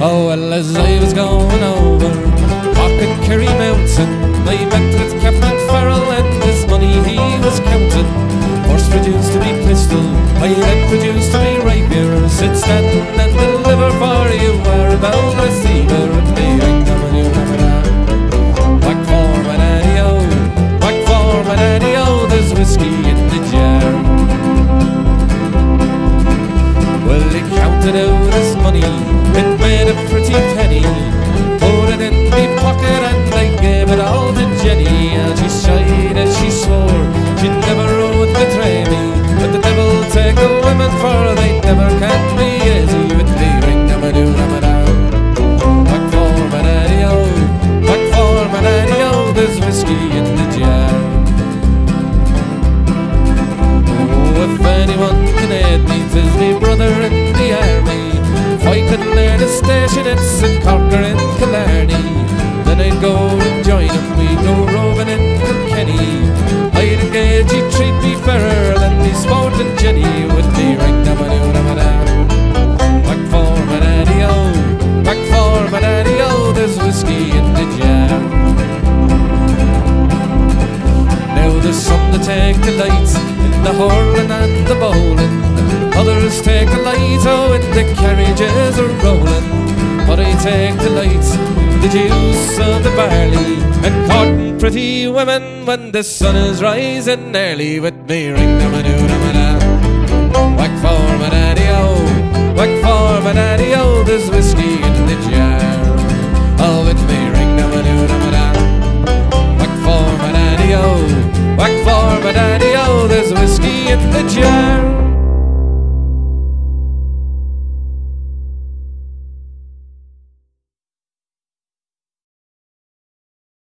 Oh, well, as I was going over Pocket Kerry Mountain, I met with Captain Farrell and his money he was counting. Horse produced to be pistol, I then produced to be rapier. Sit, stand, and deliver for you were about receiver and me ring them and you never Back for my daddy-o, back for my daddy-o, there's whiskey in the jar. Well, he counted out his money, take the women for they never can be easy with me. Ring them a them. Back for my daddy o, back for my daddy o. There's whiskey in the jar. Oh, if anyone can aid me, tis me brother in the army. I could learn a station take delight in the hurling and the bowling. Others take a light oh when the carriages are rolling. But I take delight in the juice of the barley and courting pretty women when the sun is rising early with me ring a doo